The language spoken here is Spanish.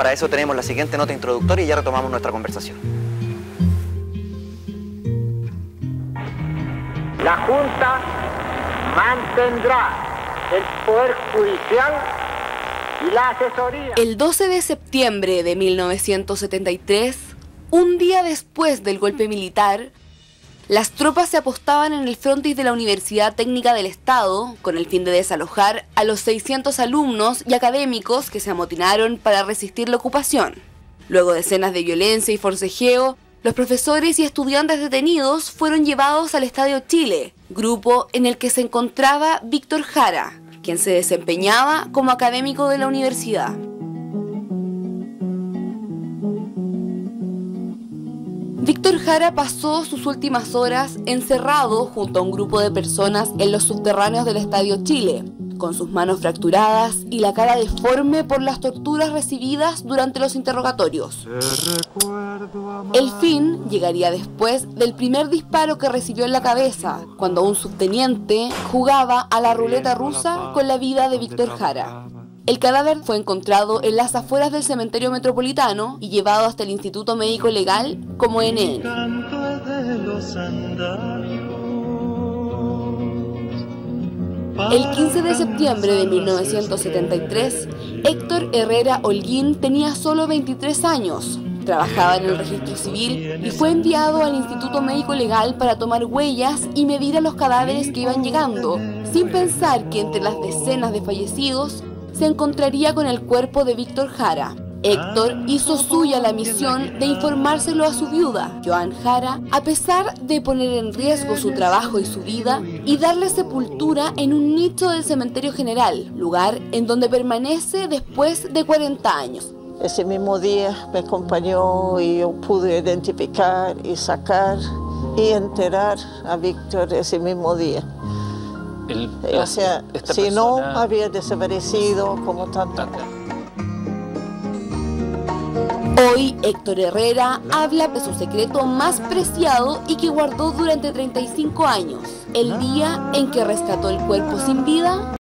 Para eso tenemos la siguiente nota introductoria y ya retomamos nuestra conversación. La Junta mantendrá el Poder Judicial y la asesoría. El 12 de septiembre de 1973, un día después del golpe militar, las tropas se apostaban en el frontis de la Universidad Técnica del Estado con el fin de desalojar a los 600 alumnos y académicos que se amotinaron para resistir la ocupación. Luego de escenas de violencia y forcejeo, los profesores y estudiantes detenidos fueron llevados al Estadio Chile, grupo en el que se encontraba Víctor Jara, quien se desempeñaba como académico de la universidad. Víctor Jara pasó sus últimas horas encerrado junto a un grupo de personas en los subterráneos del Estadio Chile, con sus manos fracturadas y la cara deforme por las torturas recibidas durante los interrogatorios. El fin llegaría después del primer disparo que recibió en la cabeza, cuando un subteniente jugaba a la ruleta rusa con la vida de Víctor Jara. El cadáver fue encontrado en las afueras del cementerio metropolitano y llevado hasta el Instituto Médico Legal como NN. El 15 de septiembre de 1973, Héctor Herrera Holguín tenía solo 23 años. Trabajaba en el registro civil y fue enviado al Instituto Médico Legal para tomar huellas y medir a los cadáveres que iban llegando, sin pensar que entre las decenas de fallecidos se encontraría con el cuerpo de Víctor Jara. Héctor hizo suya la misión de informárselo a su viuda, Joan Jara, a pesar de poner en riesgo su trabajo y su vida y darle sepultura en un nicho del cementerio general, lugar en donde permanece después de 40 años. Ese mismo día me acompañó y yo pude identificar y sacar y enterar a Víctor ese mismo día o sea, si no había desaparecido como tanta. Hoy Héctor Herrera habla de su secreto más preciado y que guardó durante 35 años, el día en que rescató el cuerpo sin vida